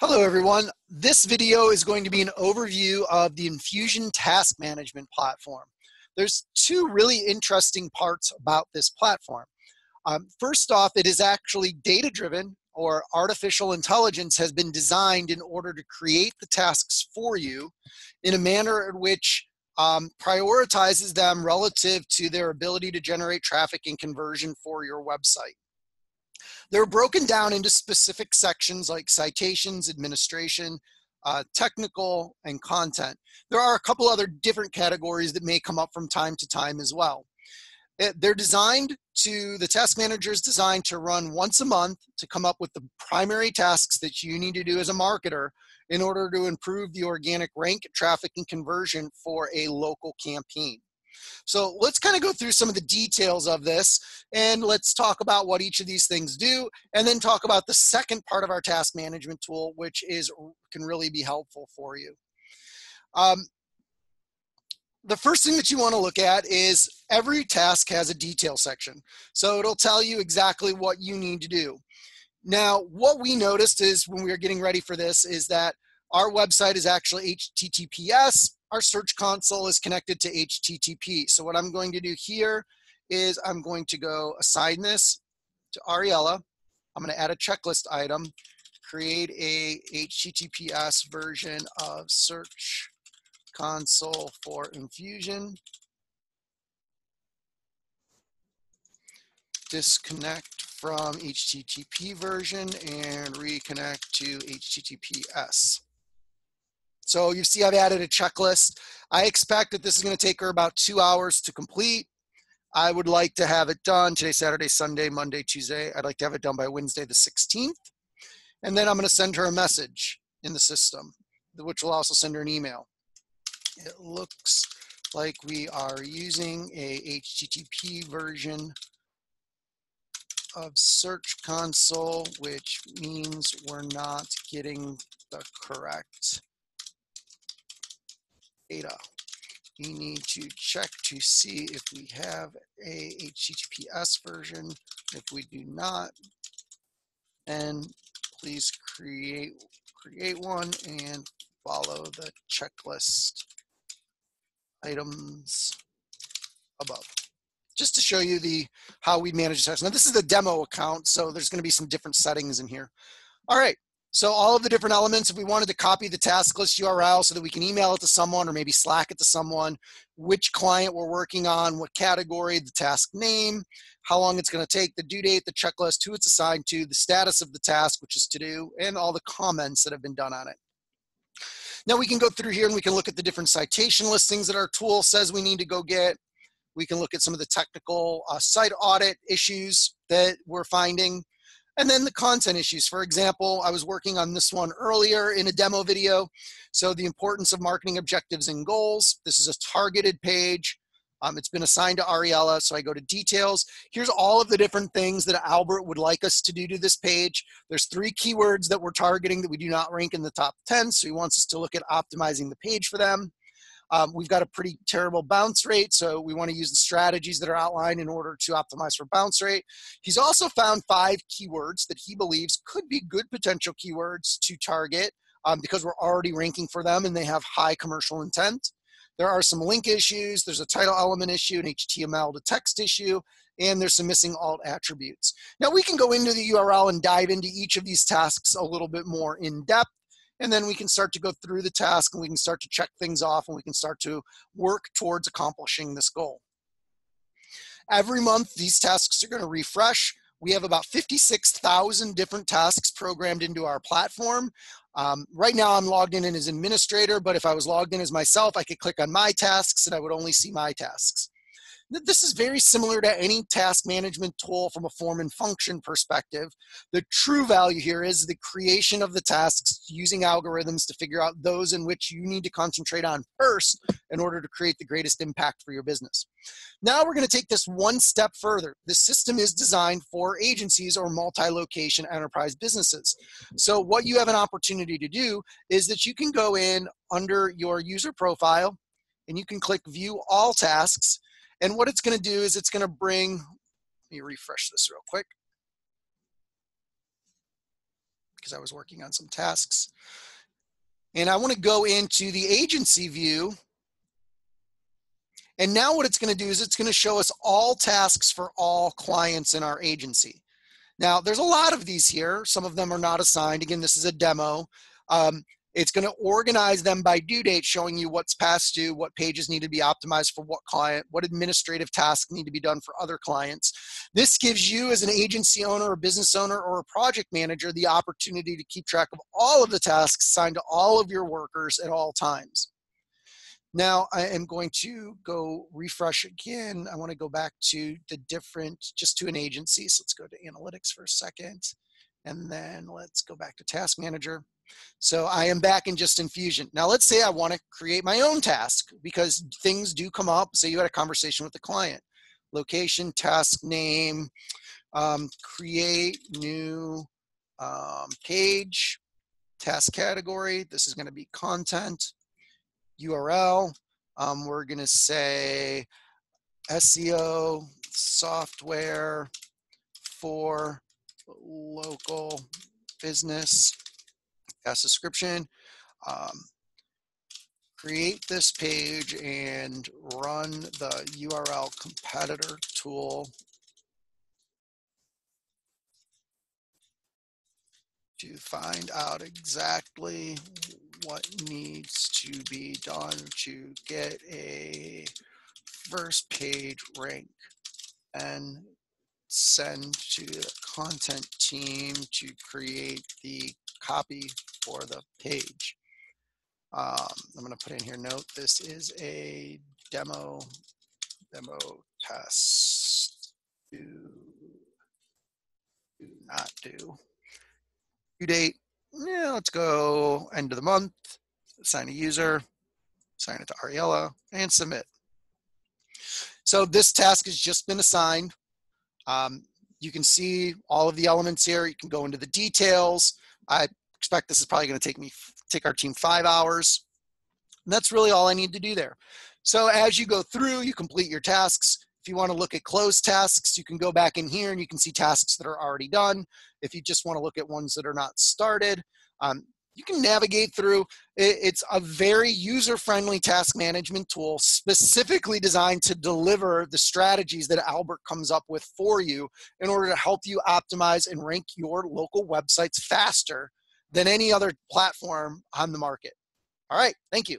Hello everyone. This video is going to be an overview of the Enfusen Task Management Platform. There's two really interesting parts about this platform. Um, first off, it is actually data-driven or artificial intelligence has been designed in order to create the tasks for you in a manner in which um, prioritizes them relative to their ability to generate traffic and conversion for your website. They're broken down into specific sections like citations, administration, uh, technical, and content. There are a couple other different categories that may come up from time to time as well. It, they're designed to, the task manager is designed to run once a month to come up with the primary tasks that you need to do as a marketer in order to improve the organic rank, traffic, and conversion for a local campaign. So let's kind of go through some of the details of this and let's talk about what each of these things do and then talk about the second part of our task management tool, which is can really be helpful for you. Um, the first thing that you want to look at is every task has a detail section. So it'll tell you exactly what you need to do. Now, what we noticed is when we were getting ready for this is that our website is actually HTTPS our search console is connected to HTTP. So what I'm going to do here is I'm going to go assign this to Ariella. I'm going to add a checklist item, create a HTTPS version of search console for Enfusen. Disconnect from HTTP version and reconnect to HTTPS. So you see I've added a checklist. I expect that this is gonna take her about two hours to complete. I would like to have it done today, Saturday, Sunday, Monday, Tuesday. I'd like to have it done by Wednesday the 16th. And then I'm gonna send her a message in the system, which will also send her an email. It looks like we are using a HTTP version of Search Console, which means we're not getting the correct data. You need to check to see if we have a HTTPS version. If we do not, then please create, create one and follow the checklist items above just to show you the how we manage test. Now this is the demo account, so there's going to be some different settings in here. All right, so all of the different elements, if we wanted to copy the task list URL so that we can email it to someone or maybe Slack it to someone, which client we're working on, what category, the task name, how long it's going to take, the due date, the checklist, who it's assigned to, the status of the task, which is to do, and all the comments that have been done on it. Now we can go through here and we can look at the different citation listings that our tool says we need to go get. We can look at some of the technical uh, site audit issues that we're finding. And then the content issues. For example, I was working on this one earlier in a demo video. So the importance of marketing objectives and goals. This is a targeted page. Um, it's been assigned to Ariella, so I go to details. Here's all of the different things that Albert would like us to do to this page. There's three keywords that we're targeting that we do not rank in the top 10, so he wants us to look at optimizing the page for them. Um, we've got a pretty terrible bounce rate, so we want to use the strategies that are outlined in order to optimize for bounce rate. He's also found five keywords that he believes could be good potential keywords to target um, because we're already ranking for them and they have high commercial intent. There are some link issues, there's a title element issue, an HTML to text issue, and there's some missing alt attributes. Now we can go into the URL and dive into each of these tasks a little bit more in depth and then we can start to go through the task and we can start to check things off and we can start to work towards accomplishing this goal. Every month, these tasks are going to refresh. We have about 56,000 different tasks programmed into our platform. Um, right now, I'm logged in as administrator, but if I was logged in as myself, I could click on my tasks and I would only see my tasks. This is very similar to any task management tool from a form and function perspective. The true value here is the creation of the tasks using algorithms to figure out those in which you need to concentrate on first in order to create the greatest impact for your business. Now we're going to take this one step further. The system is designed for agencies or multi-location enterprise businesses. So what you have an opportunity to do is that you can go in under your user profile and you can click view all tasks and what it's going to do is it's going to bring, let me refresh this real quick. because I was working on some tasks. And I want to go into the agency view. And now what it's going to do is it's going to show us all tasks for all clients in our agency. Now, there's a lot of these here. Some of them are not assigned. Again, this is a demo. Um, it's going to organize them by due date, showing you what's past due, what pages need to be optimized for what client, what administrative tasks need to be done for other clients. This gives you, as an agency owner, or business owner, or a project manager, the opportunity to keep track of all of the tasks assigned to all of your workers at all times. Now I am going to go refresh again. I want to go back to the different, just to an agency. So let's go to analytics for a second. And then let's go back to task manager. So I am back in just Enfusen. Now let's say I want to create my own task because things do come up. Say you had a conversation with the client. Location, task name, um, create new um, page, task category. This is going to be content, URL. Um, we're going to say SEO software for local business task description. Um, create this page and run the URL competitor tool to find out exactly what needs to be done to get a first page rank and send to the content team to create the copy for the page. Um, I'm going to put in here note this is a demo demo test. Do, do not do. Due date. Yeah, let's go end of the month. Assign a user. Assign it to Ariella and submit. So this task has just been assigned. Um, you can see all of the elements here. You can go into the details. I expect this is probably going to take me take our team five hours. And that's really all I need to do there. So as you go through, you complete your tasks. If you want to look at closed tasks, you can go back in here and you can see tasks that are already done. If you just want to look at ones that are not started, um, you can navigate through. It's a very user-friendly task management tool specifically designed to deliver the strategies that Albert comes up with for you in order to help you optimize and rank your local websites faster than any other platform on the market. All right, thank you.